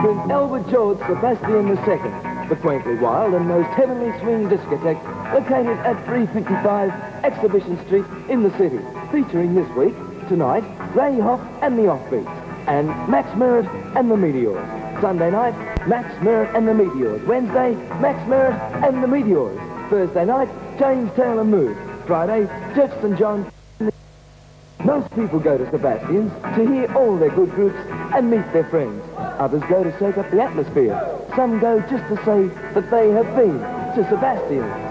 Prince Albert George Sebastian II, the quaintly wild and most heavenly swing discotheque located at 355 Exhibition Street in the city, featuring this week, tonight, Ray Hoff and the Offbeats, and Max Merritt and the Meteors. Sunday night, Max Merritt and the Meteors. Wednesday, Max Merritt and the Meteors. Thursday night, James Taylor Move. Friday, Jeff St John. Most people go to Sebastian's to hear all their good groups and meet their friends. Others go to shake up the atmosphere. Some go just to say that they have been to Sebastian's.